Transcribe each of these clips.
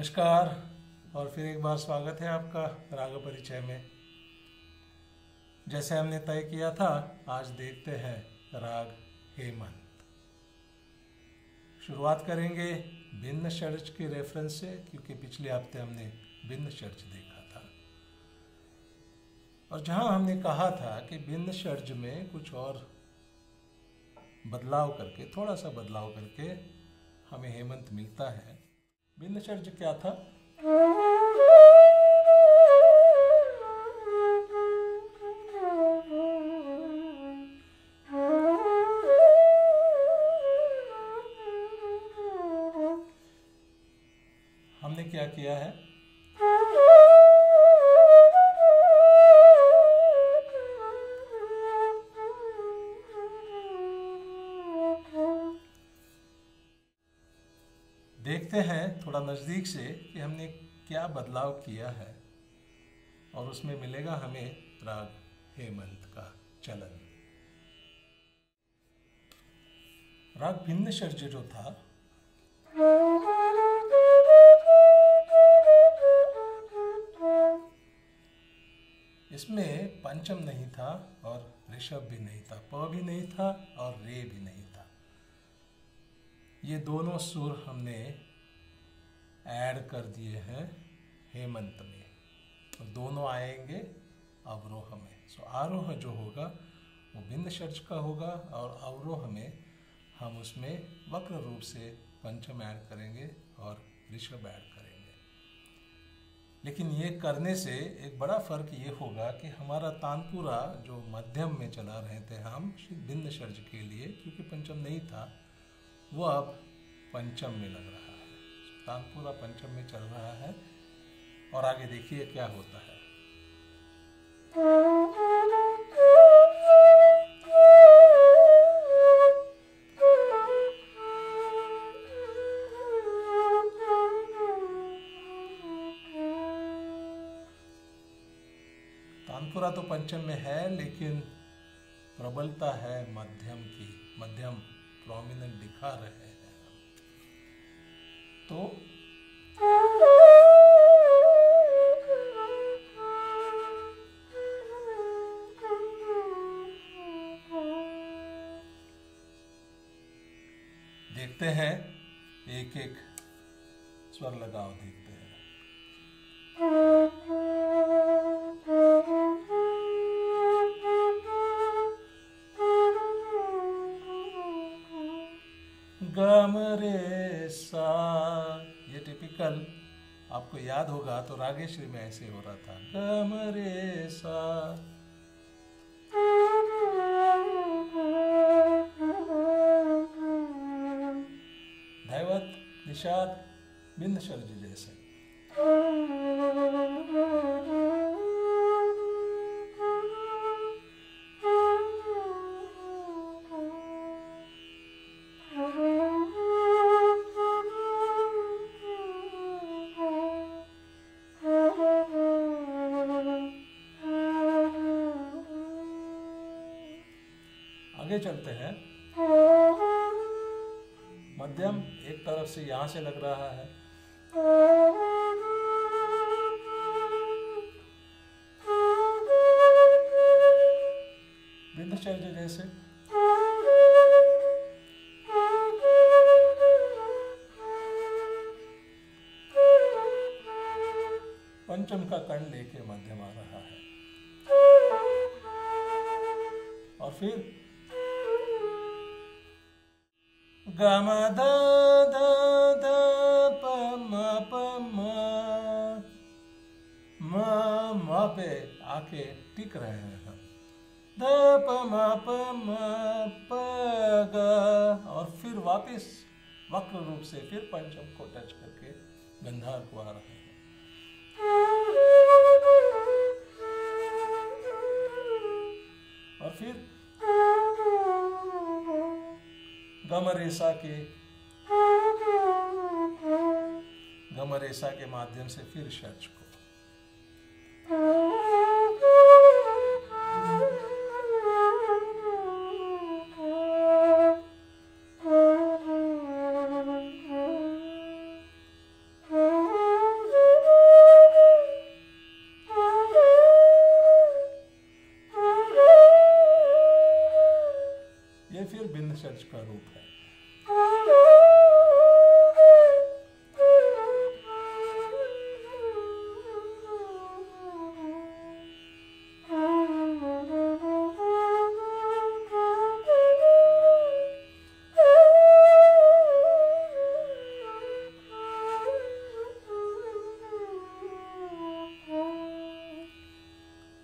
नमस्कार और फिर एक बार स्वागत है आपका राग परिचय में। जैसे हमने तय किया था, आज देखते हैं राग हेमंत। शुरुआत करेंगे भिन्न चर्च के रेफरेंस से, क्योंकि पिछले हफ़्ते हमने भिन्न चर्च देखा था। और जहाँ हमने कहा था कि भिन्न चर्च में कुछ और बदलाव करके, थोड़ा सा बदलाव करके हमें हेमंत मिलता है चर्च क्या था? हमने क्या किया है? थोड़ा नज़दीक से कि हमने क्या बदलाव किया है। और उसमें मिलेगा हमें राग हेमंत का चलन। राग भिन्न शर्ज जो था, इसमें पंचम नहीं था और ऋषभ भी नहीं था, प भी नहीं था और रे भी नहीं था। ये दोनों सुर हमने ऐड कर दिए हैं हेमंत में। तो दोनों आएँगे अवरोह में। सो आरोह जो होगा, वो भिन्न शर्च का होगा और अवरोह में हम उसमें वक्र रूप से पंचम ऐड करेंगे और ऋषभ ऐड करेंगे। लेकिन ये करने से एक बड़ा फ़र्क ये होगा कि हमारा तानपुरा जो मध्यम में चला रहे थे हम भिन्न शर्ज के लिए, क्योंकि पंचम नहीं था, वो अब पंचम में लग रहा है। तानपुरा पंचम में चल रहा है और आगे देखिए क्या होता है। तानपुरा तो पंचम में है, लेकिन प्रबलता है मध्यम की, मध्यम प्रोमिनेंट दिखा रहे हैं। तो गम रे सा ये टिपिकल आपको याद होगा तो रागेश्वरी में ऐसे हो रहा था गम रे सा धैवत निषाद बिंद शर्ज जैसे। आगे चलते हैं। मध्यम एक तरफ़ से यहाँ से लग रहा है। बिंदुचर्य जैसे। पंचम का कण लेके मध्यम आ रहा है। और फिर गम द द द प म प म म म पे आके टिक रहे हैं। हम द, प, म प म, प, ग, और फिर वापस वक्र रूप से फिर पंचम को टच करके गंधार को आ रहे हैं। और फिर गम रेशा के गम रेशा के माध्यम से फिर शर्च को। सर्च का रूप है।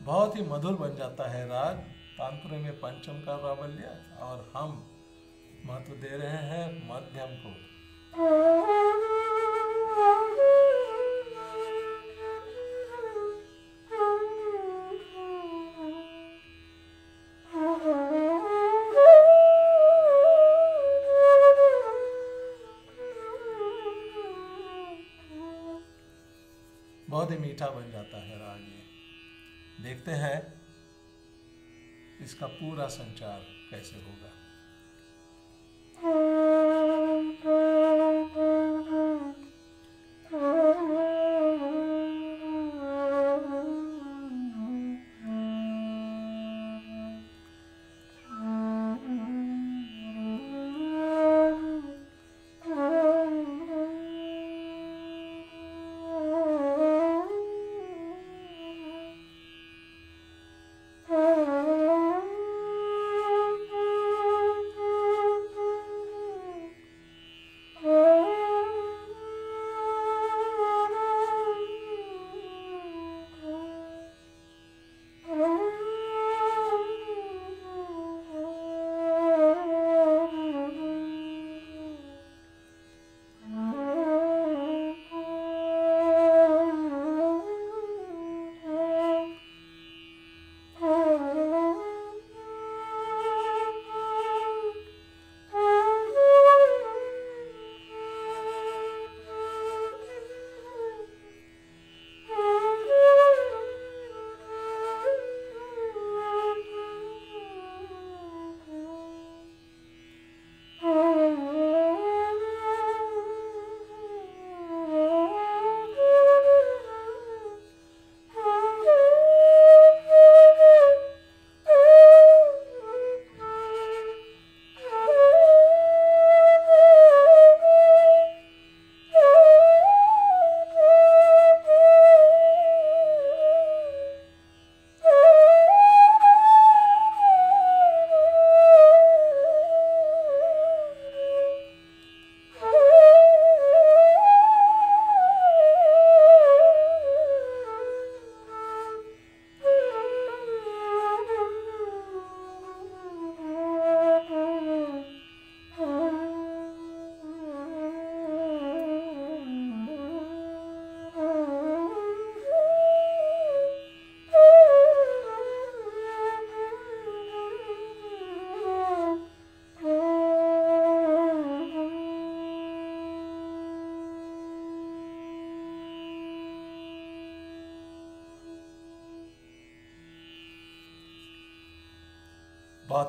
बहुत ही मधुर बन जाता है राग। तांत्र में पंचम का प्राबल्य और हम महत्व दे रहे हैं मध्यम को। बहुत ही मीठा बन जाता है राग ये। देखते हैं इसका पूरा संचार कैसे होगा।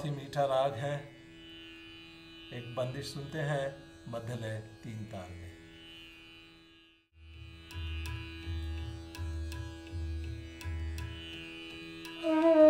बहुत ही मीठा राग है। एक बंदिश सुनते हैं मध्य लय तीन तार में। Thank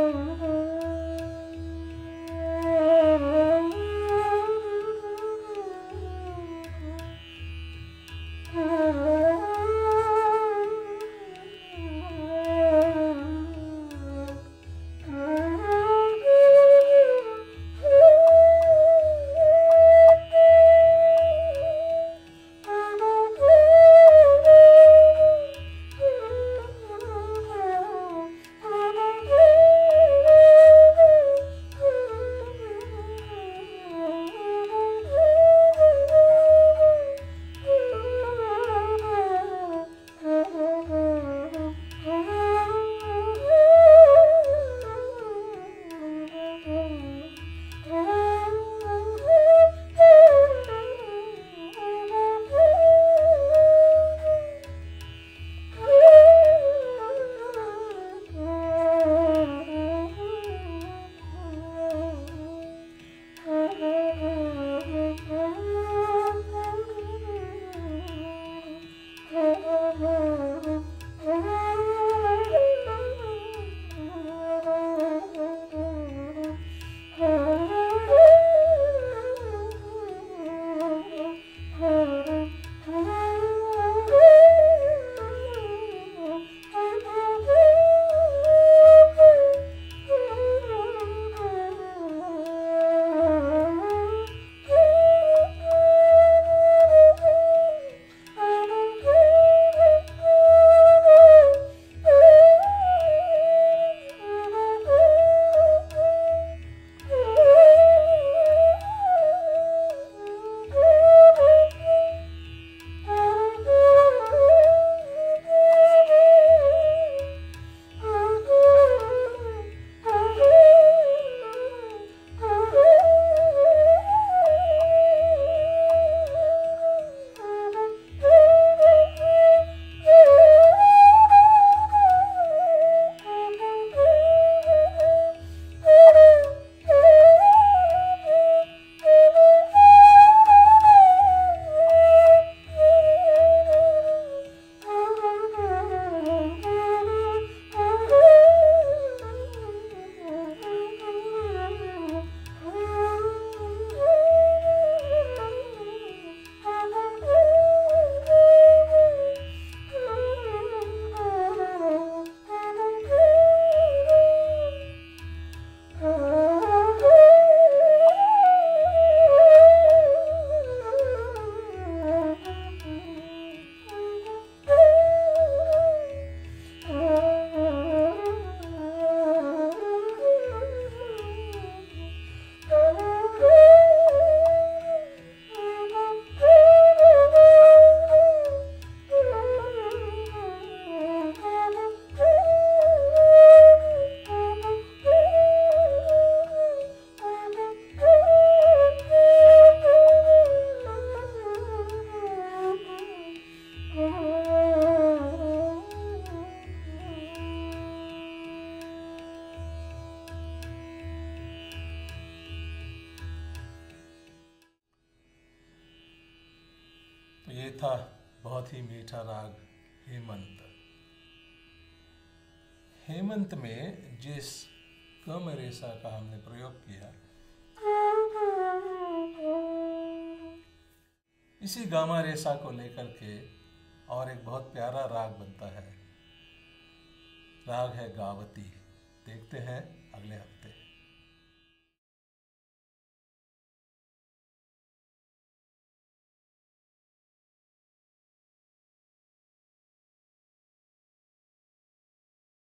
मीठा राग हेमंत। हेमंत में जिस कम रेशा का हमने प्रयोग किया, इसी गामा रेशा को लेकर के और एक बहुत प्यारा राग बनता है। राग है गावती। देखते हैं अगले हफ़्ते।